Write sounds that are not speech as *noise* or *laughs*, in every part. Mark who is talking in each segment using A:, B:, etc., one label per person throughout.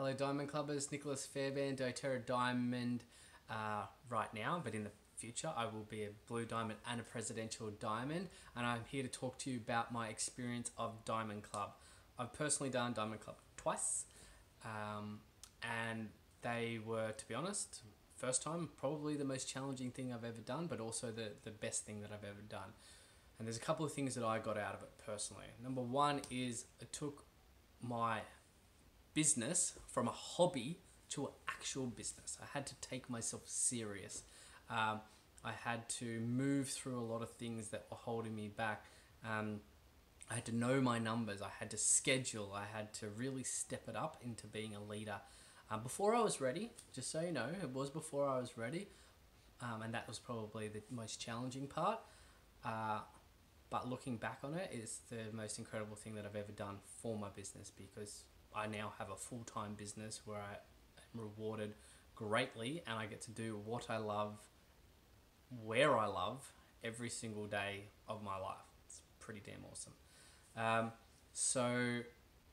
A: Hello, Diamond Clubbers. Nicholas Fairbairn, doTERRA Diamond uh, right now, but in the future, I will be a blue diamond and a presidential diamond. And I'm here to talk to you about my experience of Diamond Club. I've personally done Diamond Club twice, um, and they were, to be honest, first time probably the most challenging thing I've ever done, but also the, the best thing that I've ever done. And there's a couple of things that I got out of it personally. Number one is it took my business from a hobby to an actual business. I had to take myself serious. Um, I had to move through a lot of things that were holding me back. Um, I had to know my numbers. I had to schedule. I had to really step it up into being a leader. Um, before I was ready, just so you know, it was before I was ready, um, and that was probably the most challenging part. Uh, but looking back on it, it is the most incredible thing that I've ever done for my business because I now have a full time business where I am rewarded greatly and I get to do what I love, where I love, every single day of my life. It's pretty damn awesome. Um, so,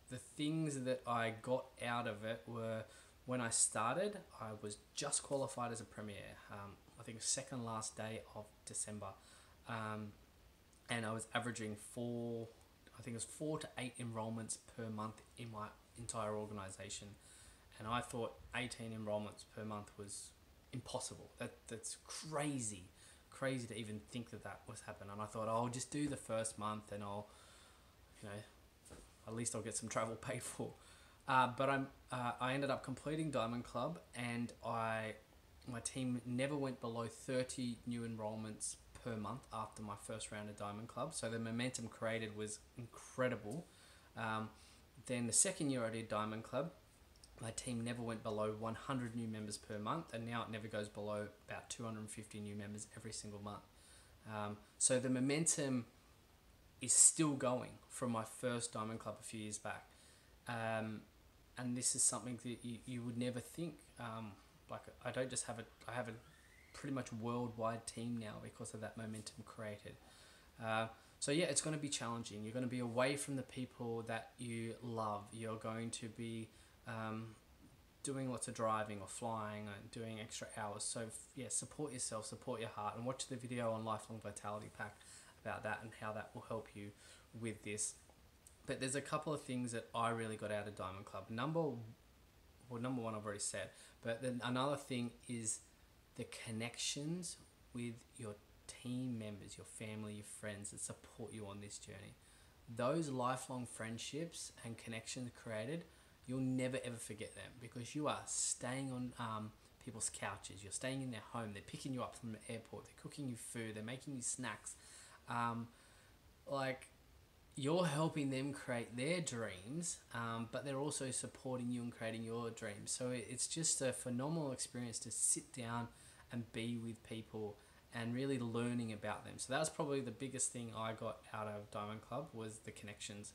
A: the things that I got out of it were when I started, I was just qualified as a premier. Um, I think second last day of December. Um, and I was averaging four, I think it was four to eight enrollments per month in my entire organization. And I thought 18 enrollments per month was impossible. That That's crazy, crazy to even think that that was happening. And I thought, oh, I'll just do the first month and I'll, you know, at least I'll get some travel *laughs* paid for. Uh, but I'm, uh, I ended up completing Diamond Club and I, my team never went below 30 new enrollments per month after my first round of Diamond Club. So the momentum created was incredible. Um, then the second year I did Diamond Club, my team never went below 100 new members per month, and now it never goes below about 250 new members every single month. Um, so the momentum is still going from my first Diamond Club a few years back. Um, and this is something that you, you would never think. Um, like I don't just have a I have a pretty much worldwide team now because of that momentum created. Uh, so yeah, it's going to be challenging. You're going to be away from the people that you love. You're going to be um, doing lots of driving or flying and doing extra hours. So yeah, support yourself, support your heart, and watch the video on Lifelong Vitality Pack about that and how that will help you with this. But there's a couple of things that I really got out of Diamond Club. Number, well, number one I've already said, but then another thing is the connections with your team members, your family, your friends that support you on this journey. Those lifelong friendships and connections created, you'll never ever forget them because you are staying on um, people's couches, you're staying in their home, they're picking you up from the airport, they're cooking you food, they're making you snacks. Um, like, you're helping them create their dreams, um, but they're also supporting you in creating your dreams. So it's just a phenomenal experience to sit down and be with people and really learning about them. So that was probably the biggest thing I got out of Diamond Club was the connections.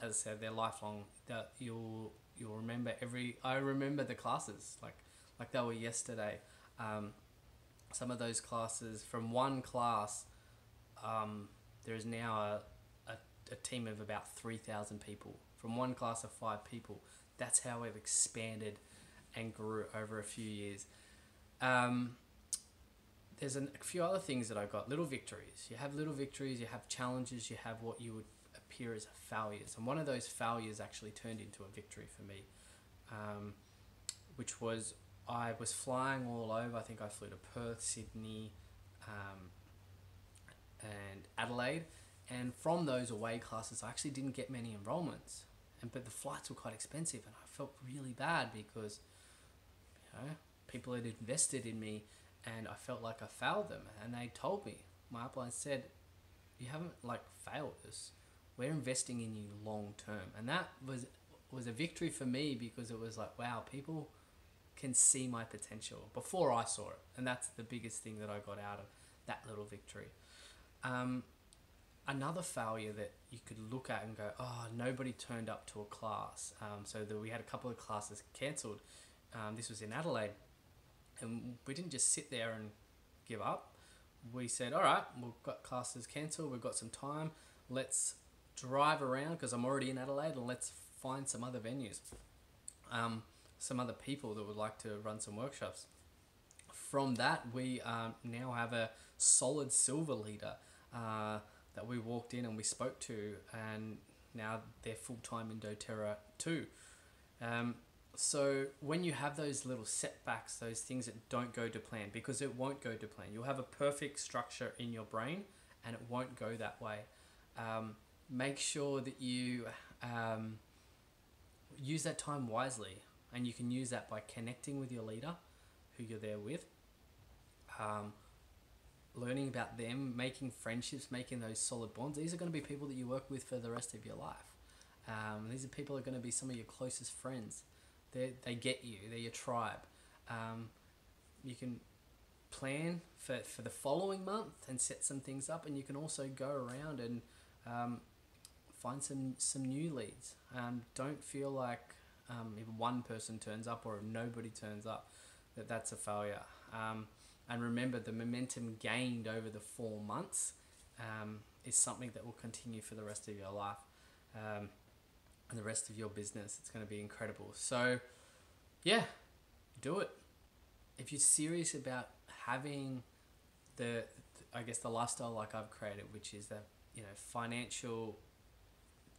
A: As I said, they're lifelong. That you'll you'll remember every. I remember the classes like like they were yesterday. Um, some of those classes from one class, um, there is now a, a, a team of about three thousand people from one class of five people. That's how we've expanded and grew over a few years. Um, there's a few other things that I've got. Little victories. You have little victories. You have challenges. You have what you would appear as failures. And one of those failures actually turned into a victory for me, um, which was I was flying all over. I think I flew to Perth, Sydney, um, and Adelaide. And from those away classes, I actually didn't get many enrollments. And but the flights were quite expensive, and I felt really bad because, you know, people had invested in me and I felt like I failed them. And they told me, my upline said, you haven't like failed us. We're investing in you long term. And that was was a victory for me because it was like, wow, people can see my potential before I saw it. And that's the biggest thing that I got out of that little victory. Um, another failure that you could look at and go, oh, nobody turned up to a class. Um, so that we had a couple of classes cancelled. Um, this was in Adelaide and we didn't just sit there and give up. We said, all right, we've got classes cancelled, we've got some time, let's drive around because I'm already in Adelaide and let's find some other venues. um, some other people that would like to run some workshops. From that, we um, now have a solid silver leader uh, that we walked in and we spoke to, and now they're full time in doTERRA too. Um, so when you have those little setbacks, those things that don't go to plan, because it won't go to plan, you'll have a perfect structure in your brain, and it won't go that way. Um, make sure that you um, use that time wisely, and you can use that by connecting with your leader, who you're there with. Um, learning about them, making friendships, making those solid bonds. These are going to be people that you work with for the rest of your life. Um, these are people that are going to be some of your closest friends. They they get you. They're your tribe. Um, you can plan for, for the following month and set some things up, and you can also go around and um, find some some new leads. Um, don't feel like um, if one person turns up or if nobody turns up that that's a failure. Um, and remember, the momentum gained over the four months um, is something that will continue for the rest of your life. And the rest of your business. It's going to be incredible. So, yeah, do it. If you're serious about having the, I guess the lifestyle like I've created, which is that you know financial,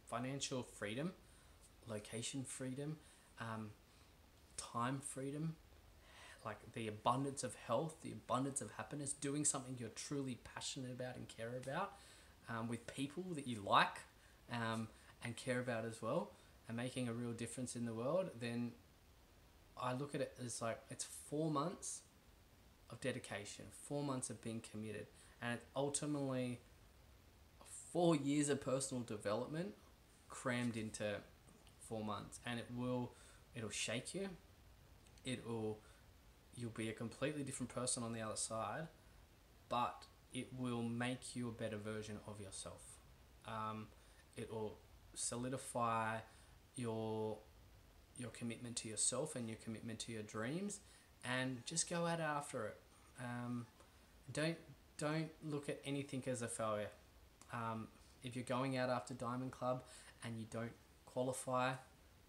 A: financial freedom, location freedom, um, time freedom, like the abundance of health, the abundance of happiness, doing something you're truly passionate about and care about, um, with people that you like. Um, and care about as well and making a real difference in the world, then I look at it as like it's four months of dedication, four months of being committed, and it's ultimately four years of personal development crammed into four months, and it will it'll shake you, it will you'll be a completely different person on the other side, but it will make you a better version of yourself. Um, it will solidify your your commitment to yourself and your commitment to your dreams and just go out after it. Um, don't don't look at anything as a failure. Um, if you're going out after diamond club and you don't qualify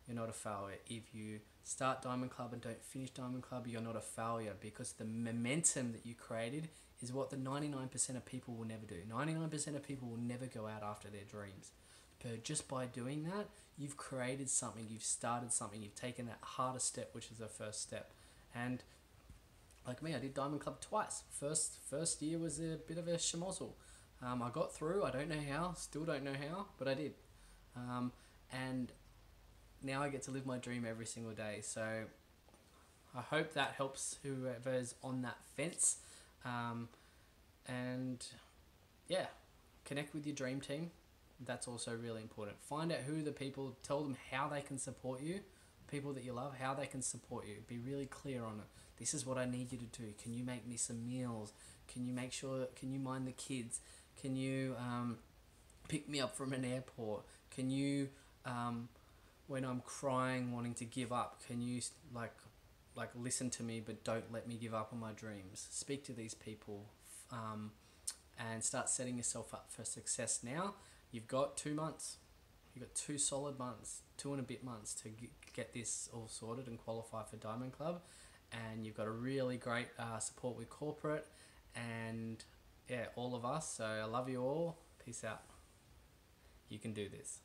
A: you're not a failure. If you start diamond club and don't finish diamond club you're not a failure because the momentum that you created is what the 99% of people will never do. 99% of people will never go out after their dreams but just by doing that, you've created something, you've started something, you've taken that harder step, which is the first step. And like me, I did Diamond Club twice. First first year was a bit of a schmozzle. Um, I got through. I don't know how. Still don't know how, but I did. Um, and now I get to live my dream every single day. So I hope that helps whoever's on that fence. Um, and yeah, connect with your dream team that's also really important. Find out who the people, tell them how they can support you, people that you love, how they can support you. Be really clear on it. This is what I need you to do. Can you make me some meals? Can you make sure, can you mind the kids? Can you um, pick me up from an airport? Can you, um, when I'm crying, wanting to give up, can you like, like listen to me, but don't let me give up on my dreams? Speak to these people. Um, and start setting yourself up for success now you've got two months. You've got two solid months, two and a bit months to get this all sorted and qualify for Diamond Club. And you've got a really great uh, support with corporate and yeah, all of us. So I love you all. Peace out. You can do this.